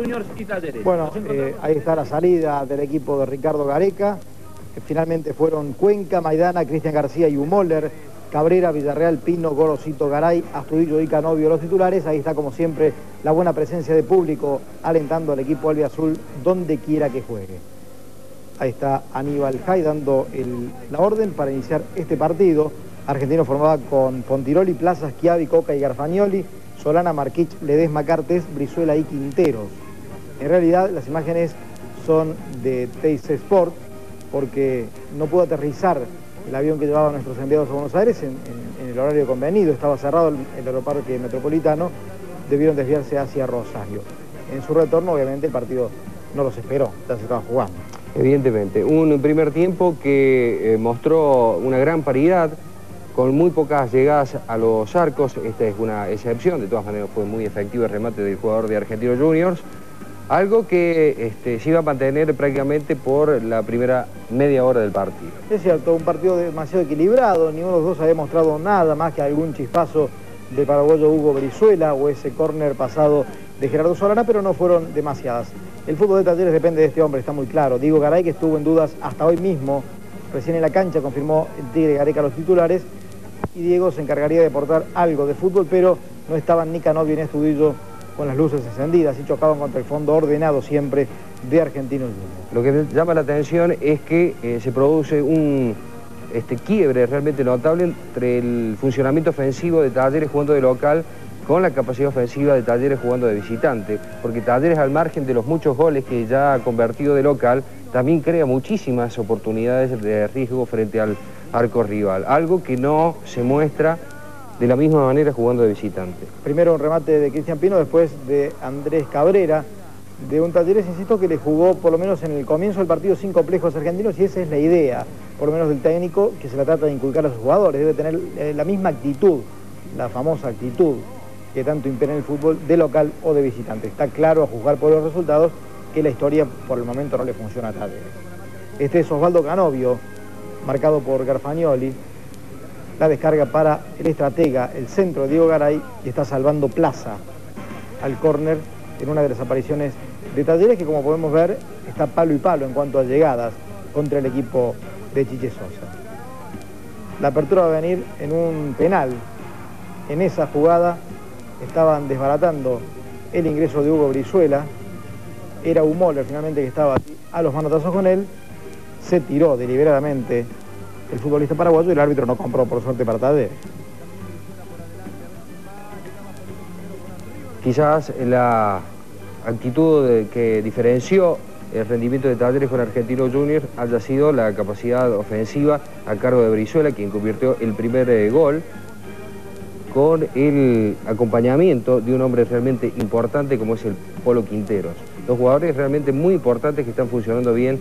Juniors y Talleres. Bueno, eh, ahí está la salida del equipo de Ricardo Gareca. Finalmente fueron Cuenca, Maidana, Cristian García y Humoller, Cabrera, Villarreal, Pino, Gorosito, Garay, Astudillo y Canovio los titulares. Ahí está como siempre la buena presencia de público alentando al equipo albiazul donde quiera que juegue. Ahí está Aníbal Jai dando la orden para iniciar este partido. Argentino formaba con Pontiroli, Plaza, Schiavi, Coca y Garfagnoli, Solana, Marquich, Ledesma, Cartes, Brizuela y Quinteros. En realidad las imágenes son de Teis Sport porque no pudo aterrizar el avión que llevaba nuestros enviados a Buenos Aires en, el horario convenido, estaba cerrado el, el aeroparque metropolitano, debieron desviarse hacia Rosario. En su retorno obviamente el partido no los esperó, ya se estaba jugando. Evidentemente, un primer tiempo que eh, mostró una gran paridad, con muy pocas llegadas a los arcos, esta es una excepción, de todas maneras fue muy efectivo el remate del jugador de Argentinos Juniors, algo que este, se iba a mantener prácticamente por la primera media hora del partido. Es cierto, un partido demasiado equilibrado, ninguno de los dos ha demostrado nada más que algún chispazo del paraguayo Hugo Brizuela o ese córner pasado de Gerardo Solana, pero no fueron demasiadas. El fútbol de Talleres depende de este hombre, está muy claro. Diego Garay, que estuvo en dudas hasta hoy mismo, recién en la cancha, confirmó el Tigre Gareca los titulares, y Diego se encargaría de aportar algo de fútbol, pero no estaban ni Canovio ni Estudillo con las luces encendidas y chocaban contra el fondo ordenado siempre de Argentinos Lo que llama la atención es que eh, se produce un este, quiebre realmente notable entre el funcionamiento ofensivo de Talleres jugando de local con la capacidad ofensiva de Talleres jugando de visitante, porque Talleres al margen de los muchos goles que ya ha convertido de local, también crea muchísimas oportunidades de riesgo frente al arco rival, algo que no se muestra de la misma manera jugando de visitante. Primero un remate de Cristian Pino, después de Andrés Cabrera, de un Talleres, insisto, que le jugó por lo menos en el comienzo del partido sin complejos argentinos y esa es la idea, por lo menos del técnico, que se la trata de inculcar a sus jugadores, debe tener eh, la misma actitud, la famosa actitud que tanto impera en el fútbol de local o de visitante. Está claro a juzgar por los resultados que la historia por el momento no le funciona a Talleres. Este es Osvaldo Canovio, marcado por Garfagnoli. La descarga para el estratega, el centro de Diego Garay, y está salvando plaza al córner en una de las apariciones de Talleres que como podemos ver está palo y palo en cuanto a llegadas contra el equipo de Chiche Sosa. La apertura va a venir en un penal. En esa jugada estaban desbaratando el ingreso de Hugo Brizuela. Era Humoller finalmente que estaba a los manotazos con él. Se tiró deliberadamente el futbolista paraguayo y el árbitro no compró por suerte para Talleres. Quizás la actitud que diferenció el rendimiento de Talleres con Argentino Juniors haya sido la capacidad ofensiva a cargo de Brizuela, quien convirtió el primer eh, gol con el acompañamiento de un hombre realmente importante como es el Polo Quinteros. Dos jugadores realmente muy importantes que están funcionando bien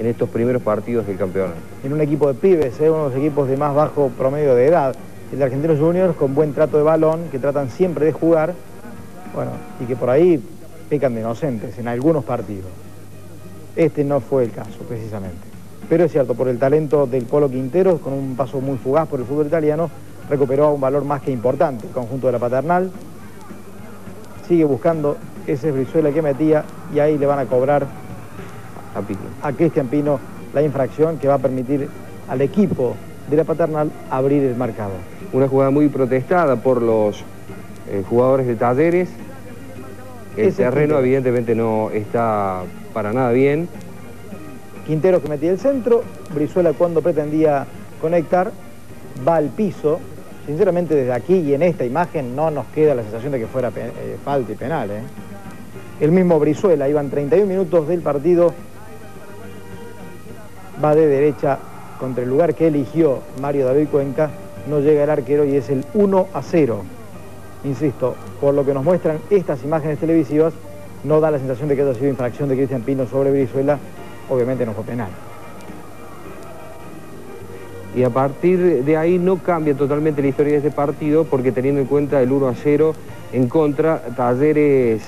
en estos primeros partidos del campeonato. En un equipo de pibes, ¿eh? uno de los equipos de más bajo promedio de edad. El de Argentinos Juniors con buen trato de balón, que tratan siempre de jugar, bueno, y que por ahí pecan de inocentes en algunos partidos. Este no fue el caso, precisamente. Pero es cierto, por el talento del Polo Quinteros, con un paso muy fugaz por el fútbol italiano, recuperó un valor más que importante el conjunto de la paternal. Sigue buscando ese Brizuela que metía y ahí le van a cobrar a, a Cristian Pino la infracción que va a permitir al equipo de la paternal abrir el marcador. Una jugada muy protestada por los eh, jugadores de Talleres. El terreno evidentemente no está para nada bien. Quintero que metía el centro, Brizuela cuando pretendía conectar, va al piso. Sinceramente desde aquí y en esta imagen no nos queda la sensación de que fuera eh, falta y penal. ¿eh? El mismo Brizuela, iban 31 minutos del partido, va de derecha contra el lugar que eligió Mario David Cuenca, no llega el arquero y es el 1 a 0. Insisto, por lo que nos muestran estas imágenes televisivas, no da la sensación de que haya sido infracción de Cristian Pino sobre Brizuela, obviamente no fue penal. Y a partir de ahí no cambia totalmente la historia de este partido porque teniendo en cuenta el 1 a 0 en contra, Talleres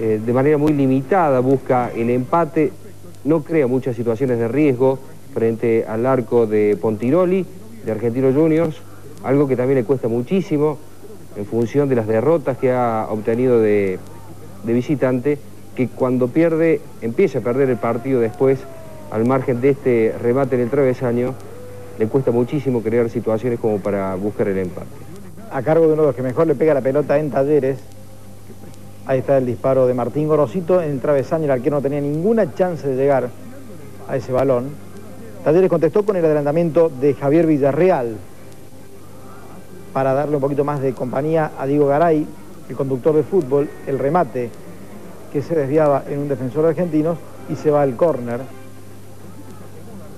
eh, de manera muy limitada busca el empate, no crea muchas situaciones de riesgo frente al arco de Pontiroli, de Argentinos Juniors, algo que también le cuesta muchísimo en función de las derrotas que ha obtenido de, de visitante que cuando pierde, empieza a perder el partido después, al margen de este remate en el travesaño, le cuesta muchísimo crear situaciones como para buscar el empate. A cargo de uno de los que mejor le pega la pelota en talleres, ahí está el disparo de Martín Gorosito en el travesaño, el arquero no tenía ninguna chance de llegar a ese balón. Talleres contestó con el adelantamiento de Javier Villarreal para darle un poquito más de compañía a Diego Garay, el conductor de fútbol, el remate que se desviaba en un defensor argentino y se va al córner.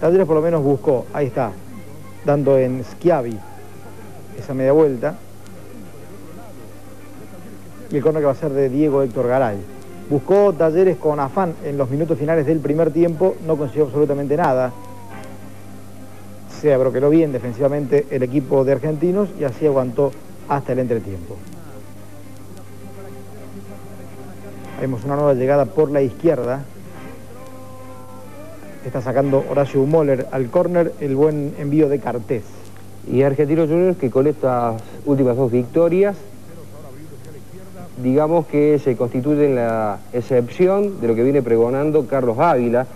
Talleres por lo menos buscó, ahí está, dando en Schiavi esa media vuelta. Y el córner que va a ser de Diego Héctor Garay. Buscó Talleres con afán en los minutos finales del primer tiempo, no consiguió absolutamente nada. Se abroqueló bien defensivamente el equipo de argentinos y así aguantó hasta el entretiempo. Vemos una nueva llegada por la izquierda. Está sacando Horacio Moller al córner el buen envío de Cartés. Y Argentinos Juniors que con estas últimas dos victorias, digamos que se constituyen la excepción de lo que viene pregonando Carlos Ávila,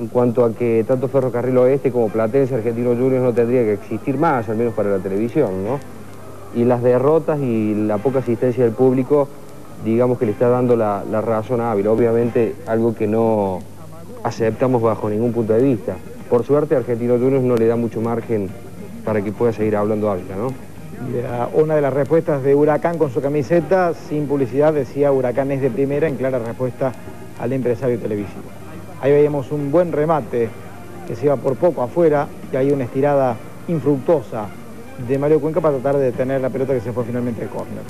en cuanto a que tanto Ferrocarril Oeste como Platense Argentinos Juniors no tendría que existir más, al menos para la televisión, ¿no? Y las derrotas y la poca asistencia del público digamos que le está dando la, razón a Ávila. Obviamente algo que no aceptamos bajo ningún punto de vista. Por suerte Argentino Juniors no le da mucho margen para que pueda seguir hablando Ávila, ¿no? Una de las respuestas de Huracán con su camiseta, sin publicidad, decía Huracán es de primera, en clara respuesta al empresario televisivo. Ahí veíamos un buen remate que se iba por poco afuera y hay una estirada infructuosa de Mario Cuenca para tratar de detener la pelota que se fue finalmente al córner.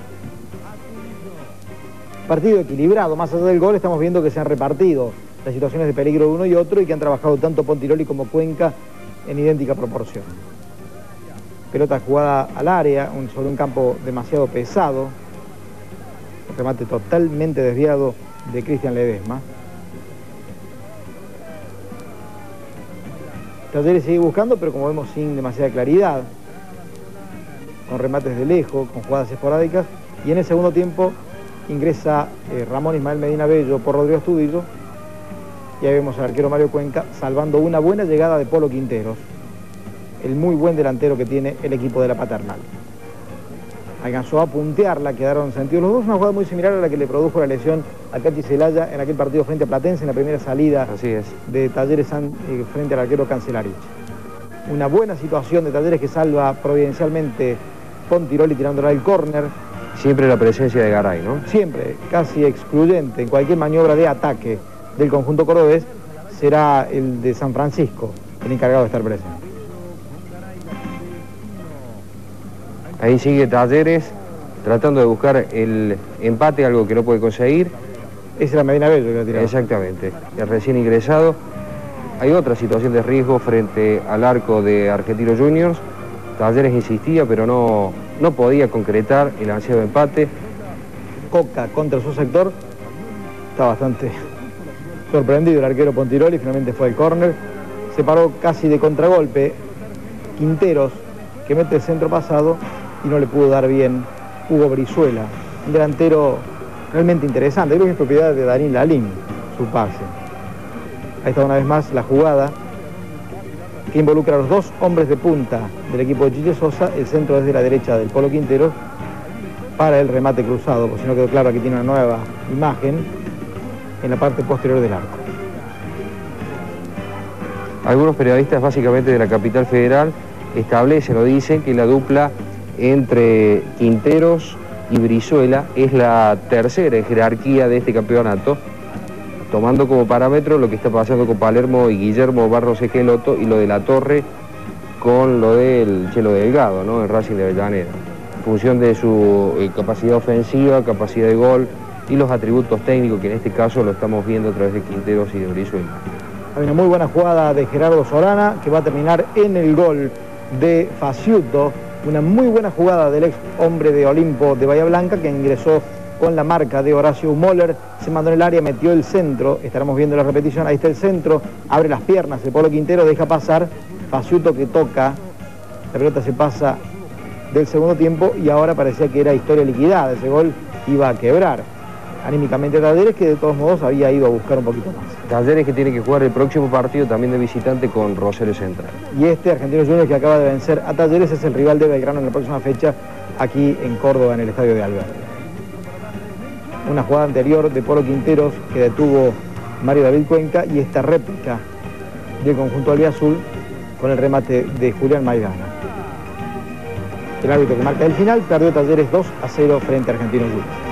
Partido equilibrado, más allá del gol estamos viendo que se han repartido las situaciones de peligro de uno y otro y que han trabajado tanto Pontiroli como Cuenca en idéntica proporción. Pelota jugada al área, sobre un campo demasiado pesado. Remate totalmente desviado de Cristian Ledesma. Talleres sigue buscando, pero como vemos sin demasiada claridad. Con remates de lejos, con jugadas esporádicas. Y en el segundo tiempo ingresa eh, Ramón Ismael Medina Bello por Rodrigo Estudillo y ahí vemos al arquero Mario Cuenca salvando una buena llegada de Polo Quinteros, el muy buen delantero que tiene el equipo de la Paternal. Alcanzó a puntearla, quedaron sentidos los dos, una jugada muy similar a la que le produjo la lesión a Cachi Celaya en aquel partido frente a Platense en la primera salida de Talleres eh, frente al arquero Cancelarich. Una buena situación de Talleres que salva providencialmente Pontiroli tirándola al córner, Siempre la presencia de Garay, ¿no? Siempre, casi excluyente en cualquier maniobra de ataque del conjunto cordobés, será el de San Francisco, el encargado de estar presente. Ahí sigue Talleres, tratando de buscar el empate, algo que no puede conseguir. Es la Medina Bello que ha tirado. Exactamente, el recién ingresado. Hay otra situación de riesgo frente al arco de Argentinos Juniors. Talleres insistía, pero no, no podía concretar el ansiado empate. Coca contra su sector, está bastante sorprendido el arquero Pontiroli, finalmente fue al córner, se paró casi de contragolpe, Quinteros, que mete el centro pasado y no le pudo dar bien Hugo Brizuela, un delantero realmente interesante, creo que es propiedad de Darín Lalín, su pase. Ahí está una vez más la jugada, que involucra a los dos hombres de punta del equipo de Chiche Sosa, el centro desde la derecha del Polo Quintero, para el remate cruzado, por si no quedó claro, aquí tiene una nueva imagen en la parte posterior del arco. Algunos periodistas básicamente de la capital federal establecen o dicen que la dupla entre Quinteros y Brizuela es la tercera en jerarquía de este campeonato tomando como parámetro lo que está pasando con Palermo y Guillermo Barros Egeloto y lo de la Torre con lo del Chelo Delgado, ¿no? El Racing de Avellaneda. En función de su eh, capacidad ofensiva, capacidad de gol y los atributos técnicos, que en este caso lo estamos viendo a través de Quinteros y de Brizuela. Hay una muy buena jugada de Gerardo Solana que va a terminar en el gol de Faciuto. Una muy buena jugada del ex hombre de Olimpo de Bahía Blanca que ingresó con la marca de Horacio Moller, se mandó en el área, metió el centro, estaremos viendo la repetición, ahí está el centro, abre las piernas, el Polo Quintero deja pasar, Faciuto que toca, la pelota se pasa del segundo tiempo y ahora parecía que era historia liquidada, ese gol iba a quebrar. Anímicamente Talleres, que de todos modos había ido a buscar un poquito más. Talleres que tiene que jugar el próximo partido también de visitante con Rosario Central. Y este Argentino Juniors que acaba de vencer a Talleres es el rival de Belgrano en la próxima fecha aquí en Córdoba, en el estadio de Alberto. Una jugada anterior de Polo Quinteros que detuvo Mario David Cuenca y esta réplica del conjunto albiazul con el remate de Julián Maidana. El árbitro que marca el final perdió Talleres 2 a 0 frente a Argentinos Juniors.